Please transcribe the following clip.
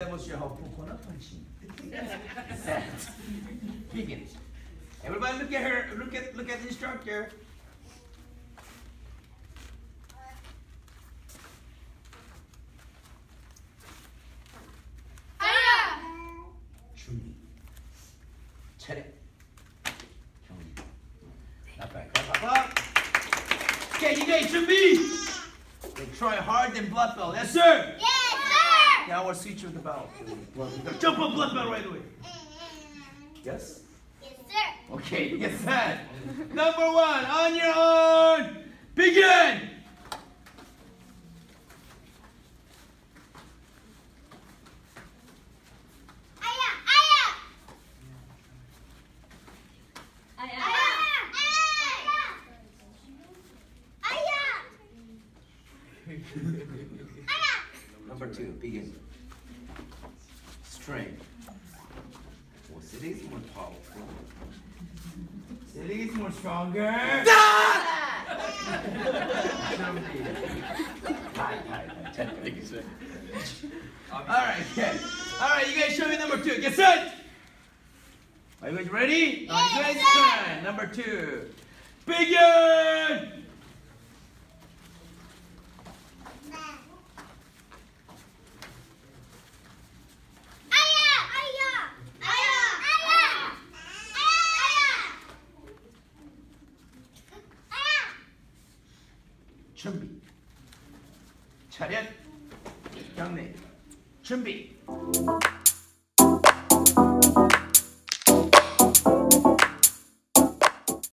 Yahoo Pukona Punchin. Higgins. Everybody look at her, look at look at the instructor. Okay, you guys, to me. They try hard. Yes, sir. Yeah. Now we'll switch with the bell. Jump on blood bell right away. Yes? Yes, sir. Okay, get set. Number one, on your own. Begin. Number two, begin. Strength. City is more powerful. City is more stronger. All right, okay. All right, you guys show me number two. Get set. Are you guys ready? Now you guys turn. Number two. Begin. 준비. 차렷. 경례. 준비.